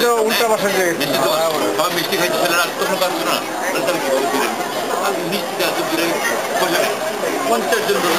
যে উল্টা পাশে যে সবাই মিষ্টি হ্যাঁ, খাইছে ছেলেরা আসতে কোনো কাজ না তারা কীভাবে পঞ্চাশ জন লোক